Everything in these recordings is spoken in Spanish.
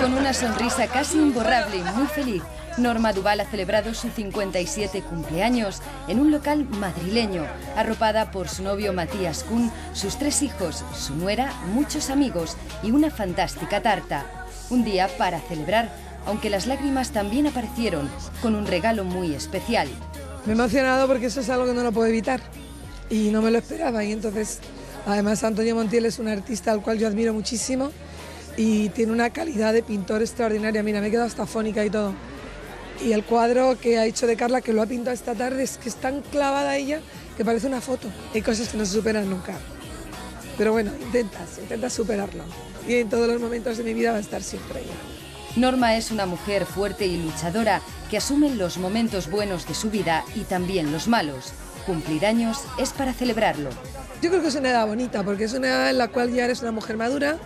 Con una sonrisa casi imborrable y muy feliz, Norma Duval ha celebrado su 57 cumpleaños en un local madrileño, arropada por su novio Matías Kuhn, sus tres hijos, su nuera, muchos amigos y una fantástica tarta. Un día para celebrar, aunque las lágrimas también aparecieron, con un regalo muy especial. Me he emocionado porque eso es algo que no lo puedo evitar y no me lo esperaba y entonces además Antonio Montiel es un artista al cual yo admiro muchísimo y tiene una calidad de pintor extraordinaria. Mira, me he quedado hasta fónica y todo. Y el cuadro que ha hecho de Carla, que lo ha pintado esta tarde, es que es tan clavada ella que parece una foto. Hay cosas que no se superan nunca. Pero bueno, intentas, intentas superarlo. Y en todos los momentos de mi vida va a estar siempre ella. Norma es una mujer fuerte y luchadora que asume los momentos buenos de su vida y también los malos. Cumplir años es para celebrarlo. Yo creo que es una edad bonita porque es una edad en la cual ya eres una mujer madura,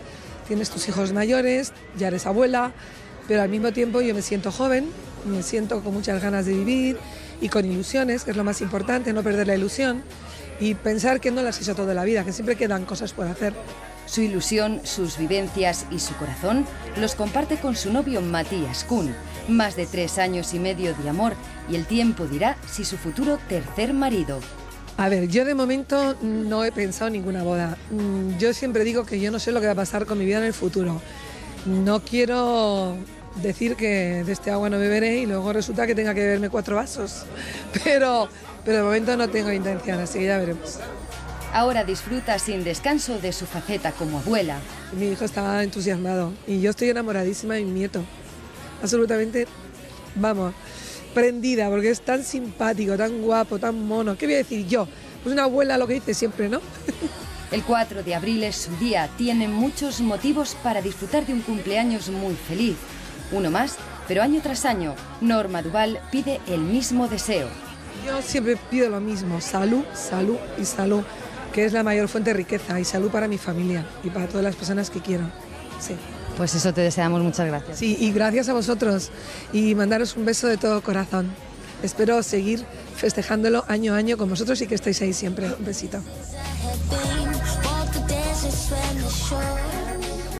tienes tus hijos mayores, ya eres abuela, pero al mismo tiempo yo me siento joven, me siento con muchas ganas de vivir y con ilusiones, que es lo más importante, no perder la ilusión y pensar que no las hecho toda la vida, que siempre quedan cosas por hacer. Su ilusión, sus vivencias y su corazón los comparte con su novio Matías Kuhn. Más de tres años y medio de amor y el tiempo dirá si su futuro tercer marido. A ver, yo de momento no he pensado en ninguna boda. Mm, yo siempre digo que yo no sé lo que va a pasar con mi vida en el futuro. No quiero decir que de este agua no beberé y luego resulta que tenga que beberme cuatro vasos. Pero, pero de momento no tengo intención, así que ya veremos. Ahora disfruta sin descanso de su faceta como abuela. Mi hijo estaba entusiasmado y yo estoy enamoradísima de mi nieto. Absolutamente, vamos, prendida porque es tan simpático, tan guapo, tan mono. ¿Qué voy a decir yo? Pues una abuela lo que dice siempre, ¿no? El 4 de abril es su día. Tiene muchos motivos para disfrutar de un cumpleaños muy feliz. Uno más, pero año tras año, Norma Duval pide el mismo deseo. Yo siempre pido lo mismo, salud, salud y salud que es la mayor fuente de riqueza y salud para mi familia y para todas las personas que quiero. Sí. Pues eso te deseamos muchas gracias. Sí, y gracias a vosotros y mandaros un beso de todo corazón. Espero seguir festejándolo año a año con vosotros y que estéis ahí siempre. Un besito.